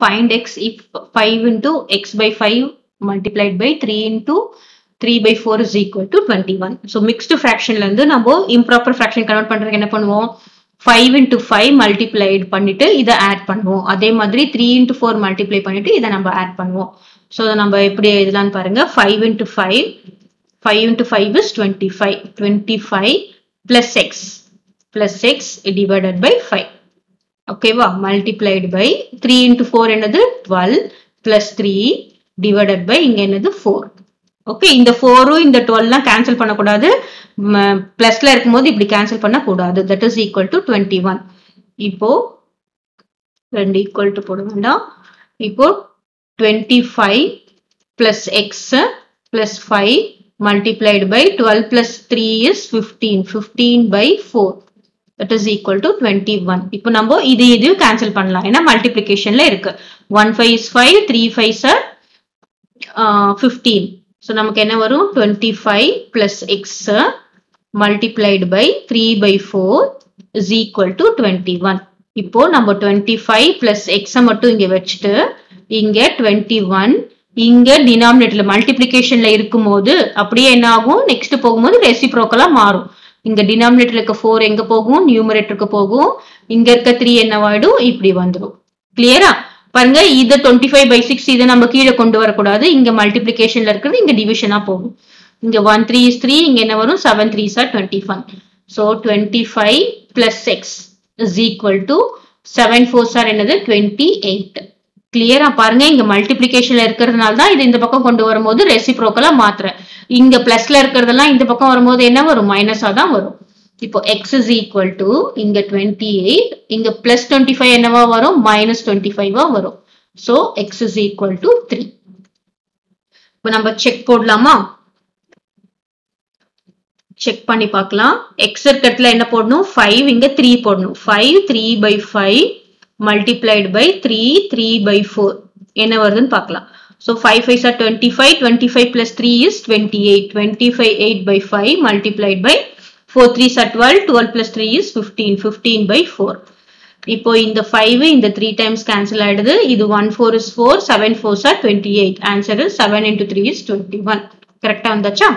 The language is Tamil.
find x if 5 into x by 5 multiplied by 3 into 3 by 4 is equal to 21. So mixed fractionல இருந்து நம்ம improper fraction convert பண்றதுக்கு என்ன பண்ணுவோம் 5 into 5 multiplied பண்ணிட்டு இதை add பண்ணுவோம் அதே மாதிரி 3 into 4 multiply பண்ணிட்டு இதை நம்ம add பண்ணுவோம் ஸோ நம்ம எப்படி எழுதலாம்னு பாருங்க 5 into 5 5 into 5 is 25 25 plus x plus x divided by 5 ஓகேவா multiplied by three into four என்னது? Twelve plus three divided by இங்க என்னது? ஃபோர் ஓகே இந்த ஃபோரும் இந்த டுவெல்லாம் கேன்சல் பண்ணக்கூடாது. பிளஸ்ல இருக்கும்போது இப்படி கேன்சல் பண்ணக்கூடாது. That is equal to twenty one இப்போ ரெண்டு ஈக்குவல் டு போட வேண்டாம். இப்போ twenty five plus x plus five multiplied by twelve plus three is fifteen fifteen by four that is equal to twenty one இப்போ நம்ம இது இதையும் கேன்சல் பண்ணலாம். ஏன்னா மல்டிப்ளிகேஷன்ல இருக்கு. One five is five three five sir fifteen so நமக்கு என்ன வரும்? Twenty five plus x multiplied by three by four is equal to twenty one இப்போ நம்ம டுவெண்ட்டி ஃபைவ் பிளஸ் எக்ஸை மட்டும் இங்கே வச்சுட்டு இங்கே டுவெண்ட்டி ஒன் இங்க டினாமினேட்டர்ல மல்டிப்ளிகேஷன்ல இருக்கும்போது அப்படியே என்ன ஆகும்? நெக்ஸ்ட் போகும்போது ரெசிப்ரோக்கலா மாறும். இங்க டினாமினேட்டர்ல இருக்க ஃபோர் எங்க போகும்? நியூமரேட்டருக்கு போகும். இங்க இருக்க த்ரீ என்னவாயிடும் இப்படி வந்துடும் கிளியரா பாருங்க இது டுவெண்ட்டி ஃபைவ் பை சிக்ஸ் இதை நம்ம கீழே கொண்டு வரக்கூடாது. இங்க மல்டிப்ளிகேஷன்ல இருக்கிறது இங்க டிவிஷனா போகும். இங்க ஒன் த்ரீ இஸ் த்ரீ இங்க என்ன வரும்? Seven three sir twenty five so twenty five plus six is equal to seven four sir என்னது? டுவெண்ட்டி எயிட் கிளியரா பாருங்க இங்க மல்டிப்ளிகேஷன்ல இருக்கிறதுனால தான் இது இந்த பக்கம் கொண்டு வரும்போது ரெசிப்ரோக்கலா மாத்துறேன். இங்க பிளஸ்ல இருக்கிறதெல்லாம் இந்த பக்கம் வரும்போது என்ன வரும்? மைனஸா தான் வரும். இப்போ எக்ஸ் இஸ் ஈக்குவல் டு இங்க டுவெண்ட்டி எயிட் இங்க பிளஸ் டுவெண்ட்டி ஃபைவ் என்னவா வரும்? மைனஸ் டுவெண்ட்டி ஃபைவா வரும். So x is equal to three இப்போ நம்ம செக் போடலாமா? செக் பண்ணி பார்க்கலாம். எக்ஸ் இருக்கிறதுல என்ன போடணும்? ஃபைவ் இங்க த்ரீ போடணும். Five three by five multiplied by three three by four என்ன வருதுன்னு பார்க்கலாம். so five five sir twenty five twenty five plus three is twenty eight twenty five eight by five multiplied by four three sir twelve twelve plus three is fifteen fifteen by four இப்போ இந்த ஃபைவ் இந்த த்ரீ டைம்ஸ் கேன்சல் ஆயிடுது இது one four is four seven four sir twenty eight answer seven into three is twenty one கரெக்டா வந்தாச்சா